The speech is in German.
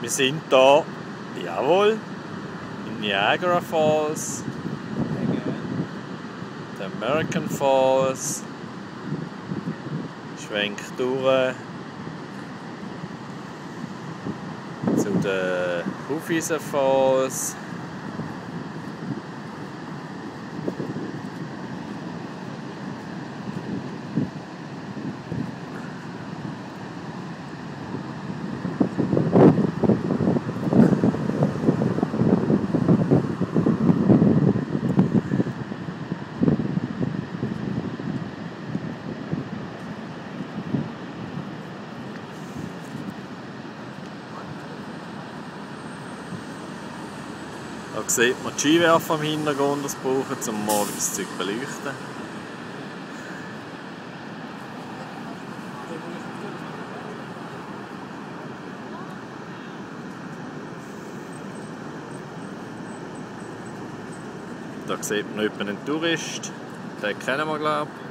Wir sind hier, jawohl, in Niagara Falls, der American Falls, schwenkt durch zu den Hufisen Falls. Da sieht man die Skiwerfer im Hintergrund, das brauchen, um mal das Zeug zu beleuchten. Da sieht man etwa einen Tourist, den kennen wir glaube ich.